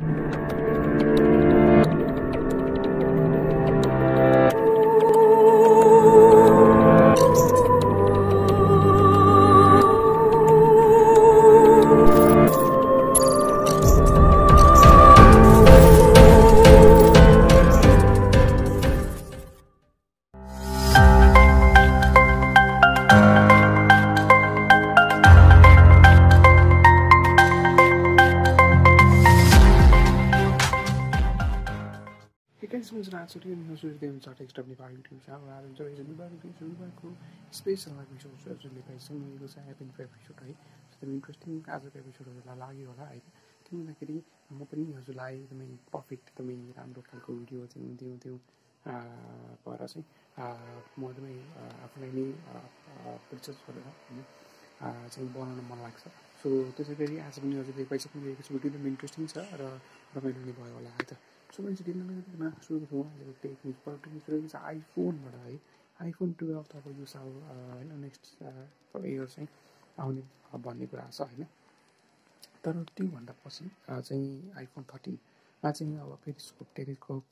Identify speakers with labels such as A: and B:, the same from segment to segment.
A: you extra by YouTube channel and enjoy the new YouTube बारेको special episode हजुरले पाइसक्नु छ एपिन एपिसोड है एकदम इन्ट्रेस्टिङ आजको एपिसोड हजुरलाई लाग्यो होला है किन भन्दाखेरि म पनि हजुरलाई एकदमै पर्फेक्ट एकदमै राम्रो खालको भिडियो चाहिँ त्यो त्यो भएर चाहिँ म एकदमै आफूलाई नै रिसर्च गरेर होइन चाहिँ बनाउन मन लाग्छ सो त्यसै गरी आज पनि हजुरले पाइसक्नु भएको छ एकदम इन्ट्रेस्टिङ छ र रमाइलो नै भयो होला है त सो मान्छे दिन नगरिकन सुरु गरौँ आजको टेक न्युज पलिटिक्स सुरु छ आइफोनबाट है आइफोन टुवेल्भ त अब यो साल होइन नेक्स्ट इयर चाहिँ आउने भन्ने कुरा छ होइन। तर त्योभन्दा पछि चाहिँ आइफोन थर्टिनमा चाहिँ अब periscope telescope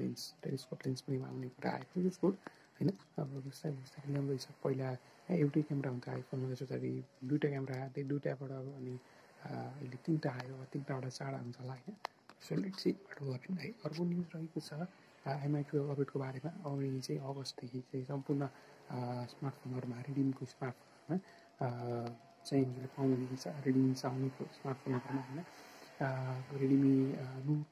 A: lens telescope lens पनि आउने कुरा आयो। टेलिस्कोप होइन अब बिस्तारै ल्याउँदैछ पहिला एउटै क्यामेरा हुन्थ्यो आइफोनमा त्यसरी दुइटा क्यामेरा त्यही दुइटाबाट अनि अहिले तिनवटा आयो तिनवटाबाट चारवटा हुन्छ होला होइन। सो लेट सी वाट है अर्को न्युज रहेको छ एमआई टुवेल्भ अपडेटको बारेमा आउने चाहिँ अगस्तदेखि चाहिँ सम्पूर्ण स्मार्टफोनहरूमा रिडिमको स्मार्टफोनहरूमा चाहिँ हजुरले पाउनु दिन्छ रिडिम छ आउने स्मार्टफोनहरूमा होइन Redmi note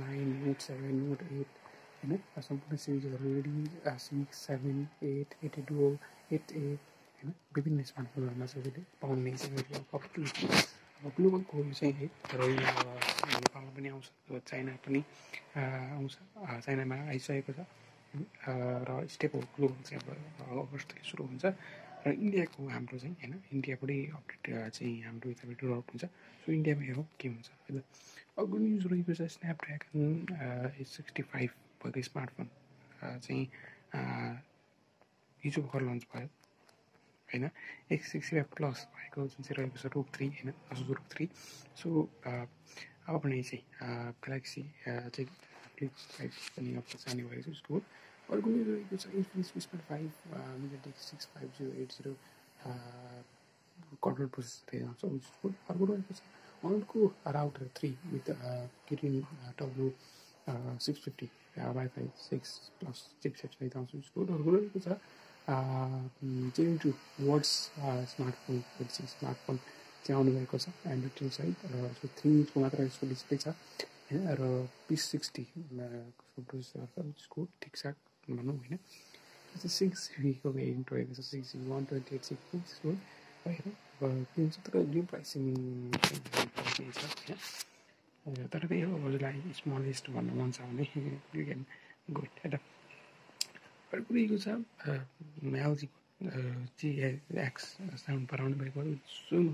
A: nine note seven note eight होइन सम्पूर्ण सिरिजहरू Redmi six seven eight eight duo eight A होइन विभिन्न स्मार्टफोनहरूमा चाहिँ पाउने चाहिँ अब ग्लोबलको यो चाहिँ है नेपालमा पनि आउँछ चाइना पनि आउँछ चाइनामा आइसकेको छ। र स्टेप ग्लोबल चाहिँ अब अगस्तदेखि सुरु हुन्छ। र इन्डियाको हाम्रो चाहिँ होइन इन्डियाबाटै अपडेट चाहिँ हाम्रो यताबाट रोल आउट हुन्छ। सो इन्डियामा हेरौँ के हुन्छ होइन? अर्को न्युज रहेको छ स्न्यापड्रागन सिक्सटी फाइभ भएको स्मार्टफोन। चाहिँ हिजो भर्खर लन्च भयो होइन? एक सिक्सटी फाइभ प्लस भएको जुन चाहिँ रहेको छ रोक थ्री होइन? रोक थ्री सो अब भने चाहिँ ग्यालेक्सी चाहिँ फ्लिप फाइभ पनि अब जाने भएको छ उसको। अर्को मेरो रहेको छ Infinix point five million six five zero eight zero control processor आउँछ अर्को रहेको छ अर्को router three with किटिन W six fifty WiFi six plus six सहित आउँछ उसको। अर्को रहेको छ चाहिँ टु वर्ड्स स्मार्टफोन स्मार्टफोन चाहिँ आउनुभएको छ एन्ड्रोइड टेन सहित र यसको थ्री इन्चको मात्र यसको डिस्प्ले छ होइन? र पिस सिक्सटी प्रोसेसर छ? उसको ठिकठाक भनौँ होइन? सिक्स जिबीको भेरिएन्ट रहेको छ six GB one twenty eight six त्यसको अब के हुन्छ तर न्यू प्राइसिङ छ होइन? तर त्यही हो हजुरलाई स्मलेस्ट भन्नु मन छ भने यु क्यान गुड होइन अर्को रहेको छ एलजीको जी एक्स साउन्ड बराउनु भएको सुन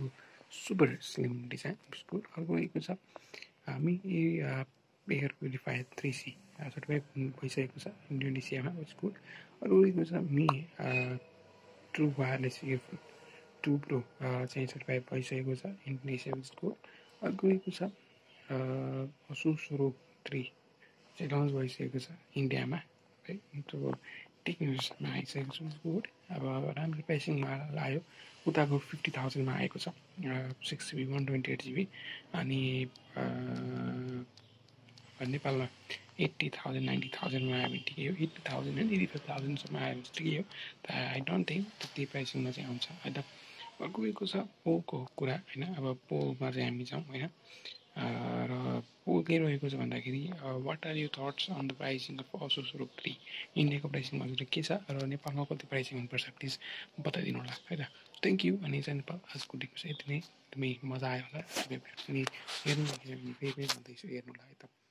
A: सुपर स्लिम डिजाइन उसको अर्को रहेको छ हामी air purifier three C certified भइसकेको छ इन्डोनेसियामा उसको अर्को रहेको छ Mi true wireless earphone two pro चाहिँ सर्टिफाइड भइसकेको छ इन्डोनेसिया उसको अर्को रहेको छ रोग थ्री चाहिँ लन्च भइसकेको छ इन्डियामा है टेक्नोलोजीमा आइसकेको छु गुड अब राम्रो प्राइसिङमा आयो उताको फिफ्टी थाउजन्डमा आएको छ। Six GB one twenty eight GB अनि नेपालमा एट्टी थाउजन्ड नाइन्टी थाउजन्डमा आयो भने ठिकै हो। एट्टी थाउजन्ड होइन एटी फाइभ थाउजन्डसम्म आयो भने ठिकै हो। त आई डोन्ट थिङ्क त्यति प्राइसिङमा चाहिँ आउँछ। होइन अर्को छ पोको कुरा होइन? अब पोमा चाहिँ हामी जाउँ होइन? र को रहेको छ भन्दाखेरि what are you thoughts on the pricing of Asus three इन्डियाको प्राइसिङ हजुर के छ र नेपालमा कति प्राइसिङ हुनुपर्छ प्लिज बताइदिनु होला है त? थ्याङ्क यू अनि चाहिँ नेपाल आजको चाहिँ यति नै। एकदमै मजा आयो होला। अनि हेर्नु भन्दैछु हेर्नुलाई है त।